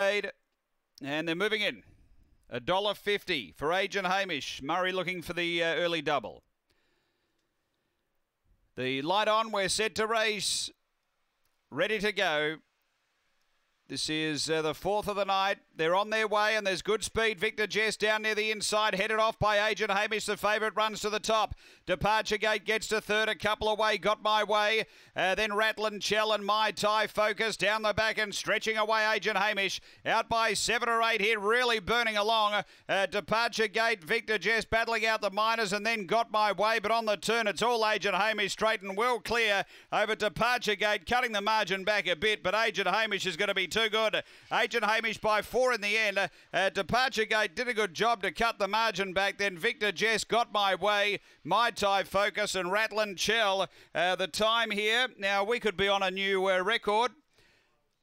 And they're moving in. A dollar fifty for Agent Hamish. Murray looking for the uh, early double. The light on. We're set to race. Ready to go. This is uh, the fourth of the night. They're on their way, and there's good speed. Victor Jess down near the inside, headed off by Agent Hamish. The favourite runs to the top. Departure Gate gets to third, a couple away. Got my way. Uh, then Ratlin, Chell, and My Tie focus down the back and stretching away. Agent Hamish out by seven or eight here, really burning along. Uh, Departure Gate, Victor Jess battling out the minors, and then got my way. But on the turn, it's all Agent Hamish straight and well clear over Departure Gate, cutting the margin back a bit. But Agent Hamish is going to be too good. Agent Hamish by four in the end. Uh, Departure Gate did a good job to cut the margin back. Then Victor Jess got my way. My Tie Focus and Ratlin Chell. Uh, the time here. Now we could be on a new uh, record.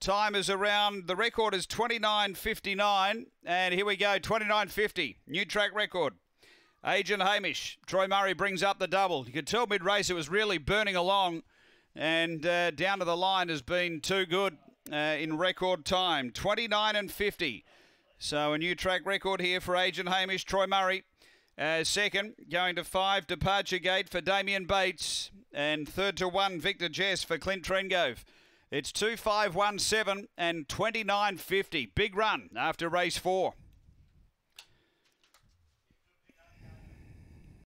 Time is around, the record is 29.59. And here we go, 29.50. New track record. Agent Hamish. Troy Murray brings up the double. You could tell mid race it was really burning along. And uh, down to the line has been too good uh, in record time 29 and 50. So a new track record here for Agent Hamish. Troy Murray. Uh, second, going to five, Departure Gate for Damien Bates. And third to one, Victor Jess for Clint Trengove. It's 2517 and 2950. Big run after race four.